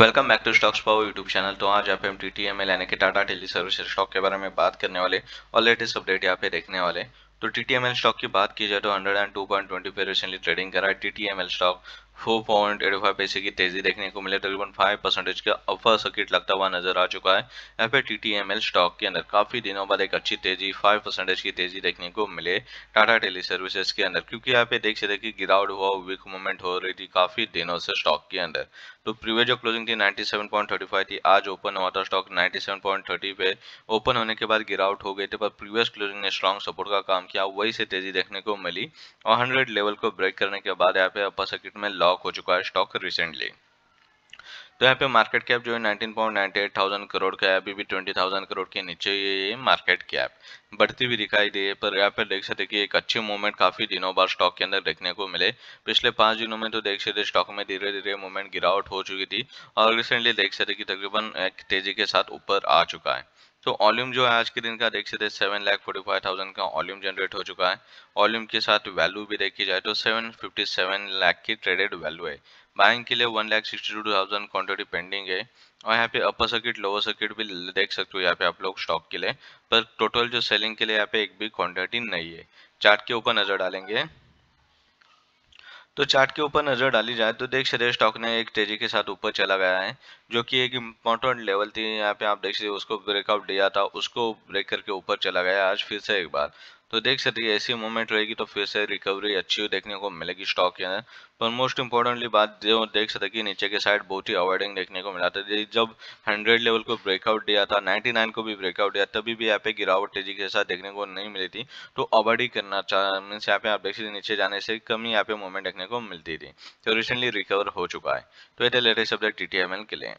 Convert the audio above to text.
Welcome back to stocks power YouTube channel तो आज आप हम टी टी एम एल यानी कि टाटा टेली सर्विस स्टॉक के बारे में बात करने वाले और लेटेस्ट अपडेट यहाँ पे देखने वाले। तो T T M L stock की बात की जाए तो hundred and two point twenty पे रिसेंटली ट्रेडिंग करा है। T T M L stock four point eighty five पैसे की तेज़ी देखने को मिले तकरीबन फाइव परसेंटेज का अपर सर्किट लगता हुआ नज़र आ चुका है। एल स्टॉक के अंदर काफ़ी दिनों बाद एक अच्छी तेज़ी फाइव परसेंटेज की तेज़ी देखने को मिले टाटा टेली सर्विसेज़ के अंदर। क्योंकि यहाँ पे देख सकते कि गिरावट हुआ वीक मूवमेंट हो रही थी काफ़ी दिनों से स्टॉक के अंदर। तो प्रीवियस जो क्लोजिंग थी 97.35 थी, आज ओपन हुआ था स्टॉक 97.30 पे। ओपन होने के बाद गिरावट हो गई थी, पर प्रीवियस क्लोजिंग ने स्ट्रॉन्ग सपोर्ट का काम किया, वही से तेज़ी देखने को मिली। और 100 लेवल को ब्रेक करने के बाद यहाँ पे अपर सर्किट में लॉक हो चुका है स्टॉक रिसेंटली तो यहाँ पे मार्केट कैप जो है 19.98 थाउज़ेंड करोड़ का है अभी भी 20,000 करोड़ के नीचे ये मार्केट कैप बढ़ती हुई दिखाई दे पर यहाँ पे देख सकते कि एक अच्छी मूवमेंट काफ़ी दिनों बाद स्टॉक के अंदर देखने को मिले। पिछले पाँच दिनों में तो देख सकते स्टॉक में धीरे धीरे मूवमेंट गिरावट हो चुकी थी और रिसेंटली देख सकते कि तकरीबन एक तेज़ी के साथ ऊपर आ चुका है। तो वॉल्यूम जो है आज के दिन का देख सकते seven lakh forty five thousand का वॉल्यूम जनरेट हो चुका है। वॉल्यूम के साथ वैल्यू भी देखी जाए तो सेवन फिफ्टी सेवन लाख की ट्रेडेड वैल्यू है। बाइंग के लिए one lakh sixty two thousand quantity pending है। और यहाँ पे अपर सर्किट लोअर सर्किट भी देख सकते हो यहाँ पे आप लोग स्टॉक के लिए। पर टोटल जो सेलिंग के लिए यहाँ पे एक भी क्वान्टिटी नहीं है। चार्ट के ऊपर नज़र डालेंगे। तो चार्ट के ऊपर नज़र डाली जाए तो देख सकते स्टॉक ने एक तेज़ी के साथ ऊपर चला गया है, जो कि एक इम्पोर्टेंट लेवल थी। यहाँ पे आप देख सकते उसको ब्रेकआउट दिया था, उसको ब्रेक करके ऊपर चला गया आज फिर से एक बार तो देख सकते हैं, ऐसी मूवमेंट रहेगी तो फिर से रिकवरी अच्छी देखने को मिलेगी स्टॉक के अंदर। पर मोस्ट इंपॉर्टेंटली बात जो देख सकते कि नीचे के साइड बहुत ही अवॉइडिंग देखने को मिला था। जब 100 लेवल को ब्रेकआउट दिया था 99 को भी ब्रेकआउट दिया, तभी भी यहाँ पे गिरावट तेज़ी के साथ देखने को नहीं मिली थी। तो अवॉइड करना चाह मीन्स यहाँ पे आप देख सकते नीचे जाने से कम ही यहाँ पे मूवमेंट देखने को मिलती थी। तो रिसेंटली रिकवर हो चुका है। तो ये लेटेस्ट सब्जेक्ट टी के लिए।